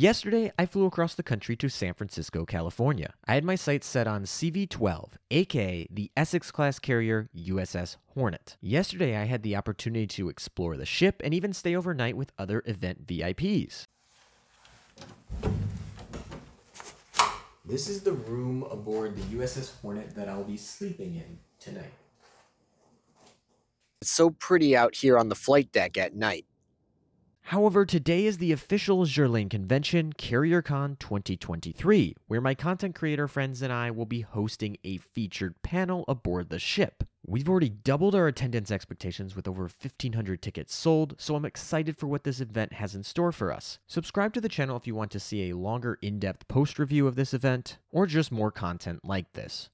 Yesterday, I flew across the country to San Francisco, California. I had my sights set on CV 12, aka the Essex class carrier USS Hornet. Yesterday, I had the opportunity to explore the ship and even stay overnight with other event VIPs. This is the room aboard the USS Hornet that I'll be sleeping in tonight. It's so pretty out here on the flight deck at night. However, today is the official Azur Lane convention, CarrierCon 2023, where my content creator friends and I will be hosting a featured panel aboard the ship. We've already doubled our attendance expectations with over 1,500 tickets sold, so I'm excited for what this event has in store for us. Subscribe to the channel if you want to see a longer, in depth post review of this event, or just more content like this.